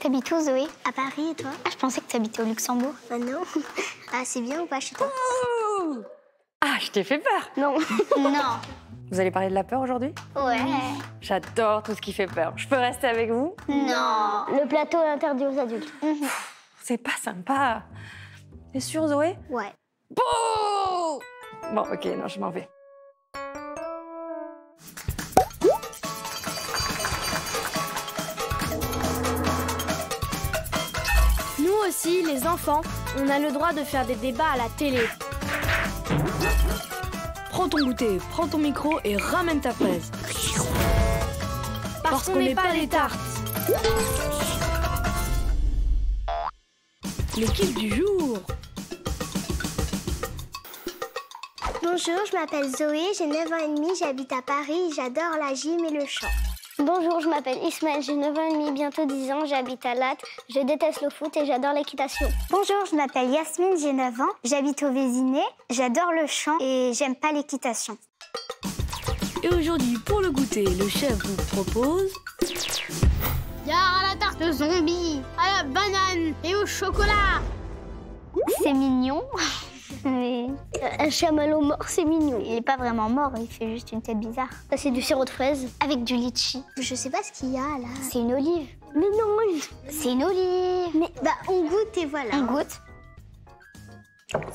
T'habites où, Zoé? À Paris, et toi? Ah, je pensais que t'habitais au Luxembourg. Ah non. Ah, c'est bien ou pas chez toi? Ah, je t'ai fait peur. Non. non. Vous allez parler de la peur aujourd'hui? Ouais. J'adore tout ce qui fait peur. Je peux rester avec vous? Non. Le plateau est interdit aux adultes. C'est pas sympa. T'es sûre, Zoé? Ouais. Bouh Bon, ok, non, je m'en vais. Aussi, les enfants, on a le droit de faire des débats à la télé. Prends ton goûter, prends ton micro et ramène ta fraise. Parce, qu'on n'est pas des tartes. L'équipe du jour. Bonjour, je m'appelle Zoé, j'ai 9 ans et demi, j'habite à Paris, j'adore la gym et le chant. Bonjour, je m'appelle Ismaël, j'ai 9 ans et demi, bientôt 10 ans, j'habite à Latte, je déteste le foot et j'adore l'équitation. Bonjour, je m'appelle Yasmine, j'ai 9 ans, j'habite au Vésiné, j'adore le chant et j'aime pas l'équitation. Et aujourd'hui, pour le goûter, le chef vous propose Gare à la tarte zombie, à la banane et au chocolat. C'est mignon, mais Un chamallow mort, c'est mignon. il est pas vraiment mort, il fait juste une tête bizarre. Ça, c'est du sirop de fraise. Avec du litchi. Je sais pas ce qu'il y a là. C'est une olive. Mais non, C'est une olive. mais bah on goûte et voilà. On goûte.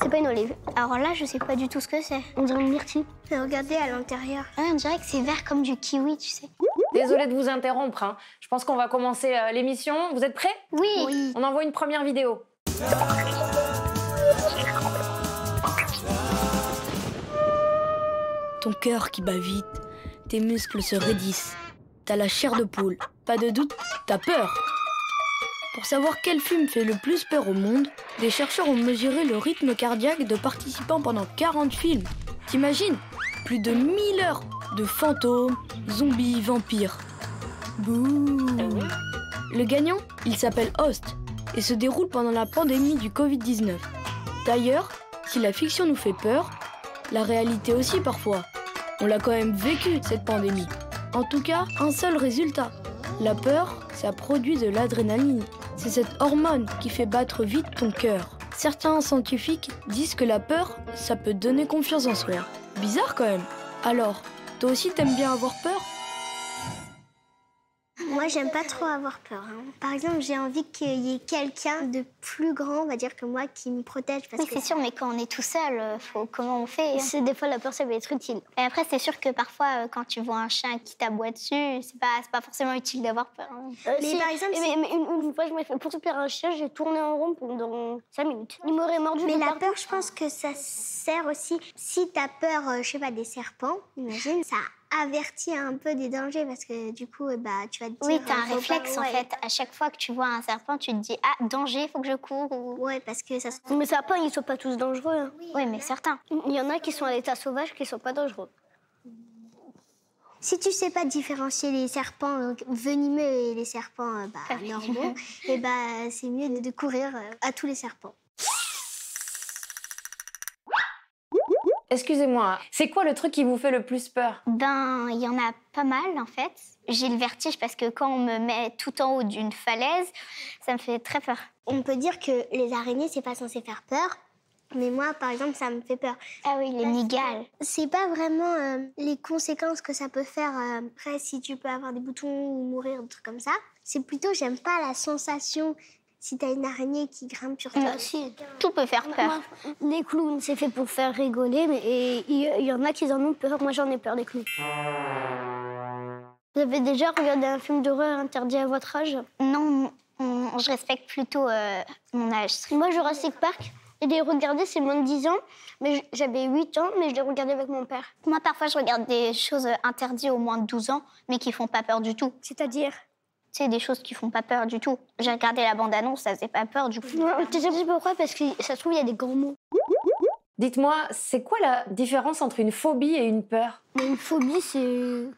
C'est pas une olive, Alors là, je sais pas du tout ce que c'est. on dirait une myrtille. Mais regardez à l'intérieur. Ouais, on dirait que c'est vert comme du kiwi, tu sais. Désolée de vous interrompre. hein. Je pense qu'on va commencer euh, l'émission. Vous êtes prêts? Oui. On envoie une première vidéo. Ton cœur qui bat vite, tes muscles se raidissent, t'as la chair de poule, pas de doute, t'as peur. Pour savoir quel film fait le plus peur au monde, des chercheurs ont mesuré le rythme cardiaque de participants pendant 40 films. T'imagines? Plus de 1000 heures de fantômes, zombies, vampires. Bouh Le gagnant, il s'appelle Host et se déroule pendant la pandémie du Covid-19. D'ailleurs, si la fiction nous fait peur, la réalité aussi parfois. On l'a quand même vécu, cette pandémie. En tout cas, un seul résultat. La peur, ça produit de l'adrénaline. C'est cette hormone qui fait battre vite ton cœur. Certains scientifiques disent que la peur, ça peut donner confiance en soi. Bizarre quand même. Alors, toi aussi t'aimes bien avoir peur? Moi, j'aime pas trop avoir peur. hein. Par exemple, j'ai envie qu'il y ait quelqu'un de plus grand, on va dire que moi, qui me protège. Parce Oui, que c'est sûr, mais quand on est tout seul, euh, faut... comment on fait hein? Des fois la peur, ça peut être utile. Et après, c'est sûr que parfois, euh, quand tu vois un chien qui t'aboie dessus, c'est pas, pas forcément utile d'avoir peur. hein. mais par exemple, mais, mais une, une fois, je fait poursuivre un chien, j'ai tourné en rond pendant 5 minutes. Il m'aurait mordu. Mais la partout. peur, je pense que ça sert aussi. Si t'as peur, euh, je sais pas, des serpents, imagine, ça avertit un peu des dangers parce que du coup, eh bah, tu vas te dire. Oui, t'as euh, un pas- réflexe en ouais. fait. À chaque fois que tu vois un serpent, tu te dis Ah, danger, faut que je cours. Ou... Ouais, parce que ça se Mais serpents, ils sont pas tous dangereux. hein. Oui, mais certains. Il y en a qui sont à l'état sauvage qui sont pas dangereux. Si tu sais pas différencier les serpents venimeux et les serpents euh, bah, normaux, et bah, c'est mieux de, de courir euh, à tous les serpents. Excusez-moi, c'est quoi le truc qui vous fait le plus peur? Ben, il y en a pas mal en fait. J'ai le vertige parce que quand on me met tout en haut d'une falaise, ça me fait très peur. On peut dire que les araignées, c'est pas censé faire peur. Mais moi, par exemple, ça me fait peur. Ah oui, les migales. C'est pas vraiment euh, les conséquences que ça peut faire euh, après si tu peux avoir des boutons ou mourir, des trucs comme ça. C'est plutôt, j'aime pas la sensation si t'as une araignée qui grimpe sur toi. Mm. Tout peut faire peur. Les clowns, c'est fait pour faire rigoler, mais il y, en a qui en ont peur. Moi, j'en ai peur des clowns. Vous avez déjà regardé un film d'horreur interdit à votre âge? Non, on- je respecte plutôt euh, mon âge. Moi, Jurassic Park, je l'ai regardé, c'est moins de 10 ans, mais j'avais 8 ans, mais je l'ai regardé avec mon père. Moi, parfois, je regarde des choses interdites au moins de 12 ans, mais qui font pas peur du tout. C'est-à-dire? Tu sais, des choses qui font pas peur du tout. J'ai regardé la bande-annonce, ça faisait pas peur du coup. Tu sais pourquoi Parce que ça se trouve, il y a des grands mots. Dites-moi, c'est quoi la différence entre une phobie et une peur? Une phobie, c'est.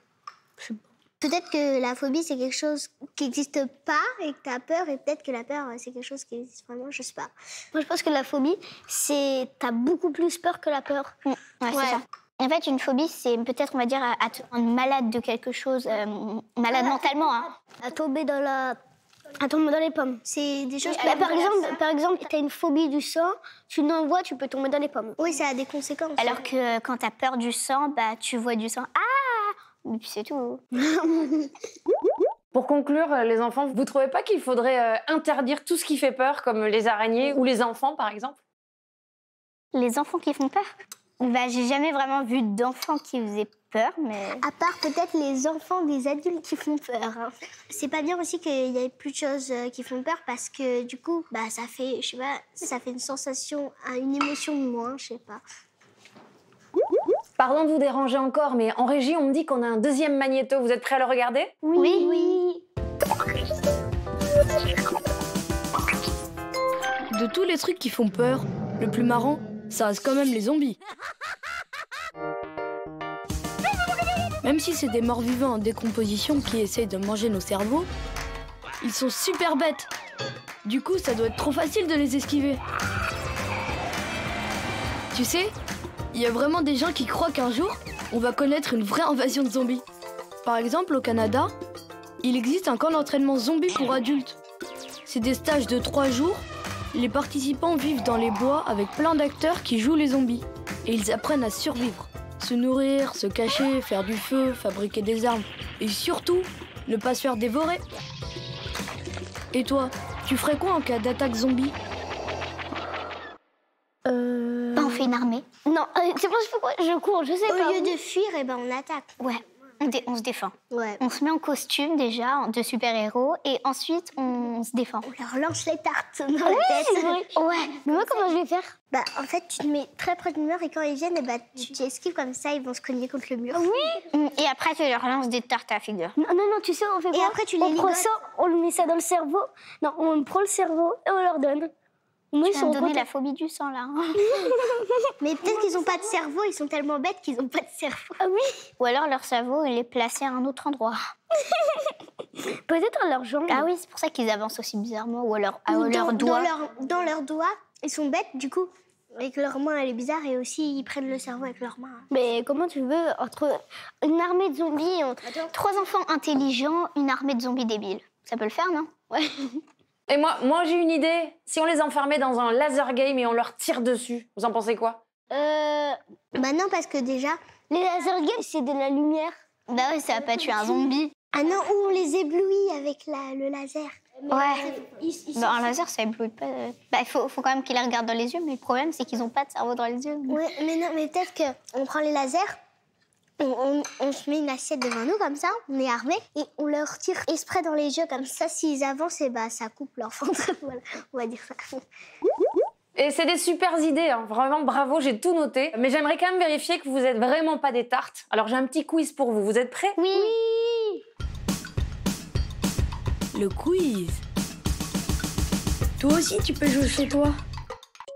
Peut-être que la phobie, c'est quelque chose qui n'existe pas et que t'as peur, et peut-être que la peur, c'est quelque chose qui existe vraiment, je sais pas. Moi, je pense que la phobie, c'est. T'as beaucoup plus peur que la peur. Ouais, c'est ça. En fait, une phobie, c'est peut-être, on va dire, à, à te rendre malade de quelque chose, euh, malade mentalement. Hein. À tomber dans la. À tomber dans les pommes. C'est des choses Bah, par exemple, par exemple, t'as une phobie du sang, tu n'envoies, tu peux tomber dans les pommes. Oui, ça a des conséquences. Alors que quand t'as peur du sang, bah tu vois du sang. Ah Et puis c'est tout. Pour conclure, euh, les enfants, vous trouvez pas qu'il faudrait euh, interdire tout ce qui fait peur, comme les araignées ou les enfants, par exemple? Les enfants qui font peur? Bah j'ai jamais vraiment vu d'enfants qui faisaient peur, mais. À part peut-être les enfants des adultes qui font peur. hein. C'est pas bien aussi qu'il y ait plus de choses euh, qui font peur parce que du coup, bah ça fait, je sais pas, ça fait une sensation, euh, une émotion de moins, je sais pas. Pardon de vous déranger encore, mais en régie, on me dit qu'on a un deuxième magnéto. Vous êtes prêts à le regarder? Oui. Oui. De tous les trucs qui font peur, le plus marrant, ça reste quand même les zombies. Même si c'est des morts vivants en décomposition qui essayent de manger nos cerveaux, ils sont super bêtes. Du coup, ça doit être trop facile de les esquiver. Tu sais, il y a vraiment des gens qui croient qu'un jour, on va connaître une vraie invasion de zombies. Par exemple, au Canada, il existe un camp d'entraînement zombie pour adultes. C'est des stages de 3 jours les participants vivent dans les bois avec plein d'acteurs qui jouent les zombies. Et ils apprennent à survivre. Se nourrir, se cacher, faire du feu, fabriquer des armes. Et surtout, ne pas se faire dévorer. Et toi, tu ferais quoi en cas d'attaque zombie Euh... Bah, on fait une armée. Non, euh, c'est pas je fais quoi? Je cours, je sais Au pas. lieu de fuir, eh ben on attaque. Ouais. On, dé- on se défend. Ouais. On se met en costume déjà de super-héros et ensuite on se défend. On leur lance les tartes dans la tête. Ouais. Mais moi, comment je vais faire? Bah, en fait, tu te mets très près du mur et quand ils viennent, eh bah, tu t'esquives comme ça, ils vont se cogner contre le mur. Mm, Et après tu leur lances des tartes à la figure. Non, non, non, tu sais, on fait quoi? après, tu les On prend ça, on le met ça dans le cerveau. Non, on prend le cerveau et on leur donne. Moi, ils sont contents. la phobie du sang là. hein. Mais peut-être qu'ils ont pas de cerveau, ils sont tellement bêtes qu'ils ont pas de cerveau. Ah oui Ou alors leur cerveau il est placé à un autre endroit. Peut-être à leur jambe. Ah oui, c'est pour ça qu'ils avancent aussi bizarrement. Ou alors à Ou leurs dans, doigts. Dans, leur, dans leurs doigts, ils sont bêtes, du coup, avec leurs mains, elle est bizarre, et aussi ils prennent le cerveau avec leurs mains. Mais comment tu veux entre une armée de zombies entre... Trois enfants intelligents, une armée de zombies débiles. Ça peut le faire, non? Et moi, moi j'ai une idée. Si on les enfermait dans un laser game et on leur tire dessus, vous en pensez quoi? Euh, Bah non, parce que déjà, les laser games, c'est de la lumière. Bah oui, ça va pas tuer un zombie. ah non, ou on les éblouit avec la- le laser. Ouais. Bah, un laser, ça éblouit pas. Bah, il faut, faut quand même qu'ils les regardent dans les yeux, mais le problème, c'est qu'ils ont pas de cerveau dans les yeux. Ouais, mais non, mais peut-être qu'on prend les lasers, on, on- on se met une assiette devant nous comme ça, on est armé et on leur tire exprès dans les yeux comme ça. S'ils avancent, et bah ça coupe leur ventre. voilà, on va dire ça. Et c'est des super idées, hein. vraiment bravo, j'ai tout noté. Mais j'aimerais quand même vérifier que vous êtes vraiment pas des tartes. Alors j'ai un petit quiz pour vous, vous êtes prêts? Oui. Le quiz. Toi aussi, tu peux jouer chez toi.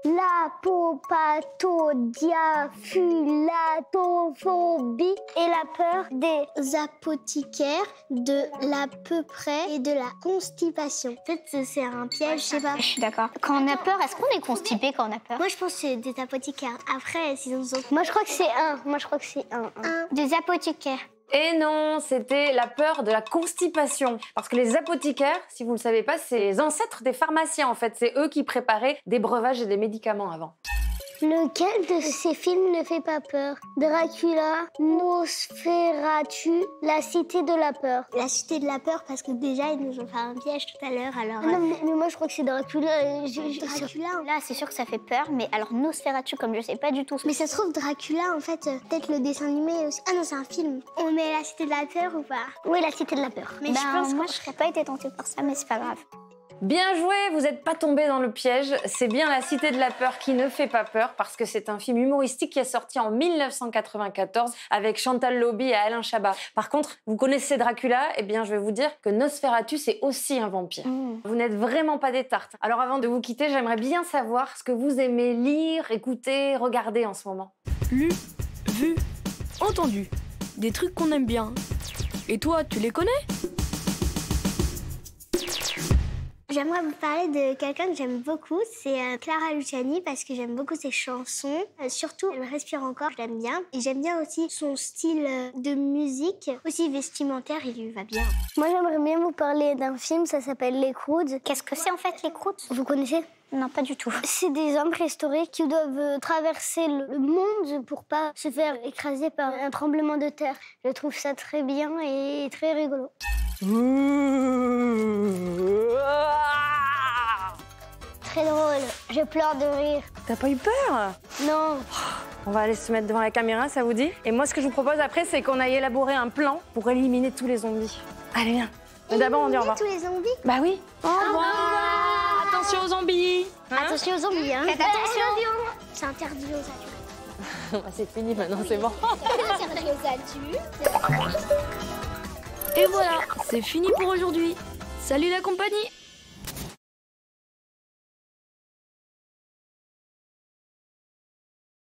La popatodiapulatophobie et la peur des... Apothicaires de l'à peu près et de la constipation. Peut-être que c'est un piège, je sais pas. Je suis d'accord. Quand on a peur, est-ce qu'on est constipé quand on a peur? Moi, je pense que c'est des apothicaires. Après, s'ils ont Moi, je crois que c'est un. Moi, je crois que c'est un. un. un. Des apothicaires. Et non, c'était la peur de la constipation. Parce que les apothicaires, si vous ne le savez pas, c'est les ancêtres des pharmaciens en fait. C'est eux qui préparaient des breuvages et des médicaments avant. Lequel de ces films ne fait pas peur? Dracula, Nosferatu, La Cité de la Peur. La cité de la peur, parce que déjà, ils nous ont fait un piège tout à l'heure. Alors, Ah non, mais, mais moi, je crois que c'est Dracula. je- je- Dracula. Là, c'est sûr que ça fait peur, mais alors Nosferatu, comme je sais pas du tout ce Mais ça se trouve, Dracula, en fait, euh, peut-être le dessin animé aussi. Ah non, c'est un film. On met la cité de la peur ou pas? Oui, La Cité de la Peur. Mais Ben, je pense moi, je serais pas été tentée par ça, mais c'est pas grave. Bien joué, vous n'êtes pas tombé dans le piège. C'est bien La Cité de la Peur qui ne fait pas peur parce que c'est un film humoristique qui est sorti en 1994 avec Chantal Lobby et Alain Chabat. Par contre, vous connaissez Dracula Eh bien, je vais vous dire que Nosferatu, c'est aussi un vampire. Vous n'êtes vraiment pas des tartes. Alors avant de vous quitter, j'aimerais bien savoir ce que vous aimez lire, écouter, regarder en ce moment. Lu, vu, entendu. Des trucs qu'on aime bien. Et toi, tu les connais? J'aimerais vous parler de quelqu'un que j'aime beaucoup, c'est euh, Clara Luciani parce que j'aime beaucoup ses chansons. Euh, surtout, elle respire encore, je l'aime bien. Et j'aime bien aussi son style euh, de musique, aussi vestimentaire, il lui va bien. Moi, j'aimerais bien vous parler d'un film, ça s'appelle Les Croods. Qu'est-ce que c'est en fait les croûtes Vous connaissez? Non, pas du tout. C'est des hommes préhistoriques qui doivent euh, traverser le monde pour pas se faire écraser par un tremblement de terre. Je trouve ça très bien et très rigolo. Très drôle. Je pleure de rire. T'as pas eu peur? Non, On va aller se mettre devant la caméra, ça vous dit? Et moi, ce que je vous propose après, c'est qu'on aille élaborer un plan pour éliminer tous les zombies. Allez, viens. Mais d'abord, on dit au revoir. tous les zombies? Bah oui. Au revoir. Attention aux zombies, hein Faites attention C'est interdit aux adultes. Bah, c'est fini maintenant, c'est bon. C'est interdit aux adultes. Et voilà, c'est fini pour aujourd'hui. Salut la compagnie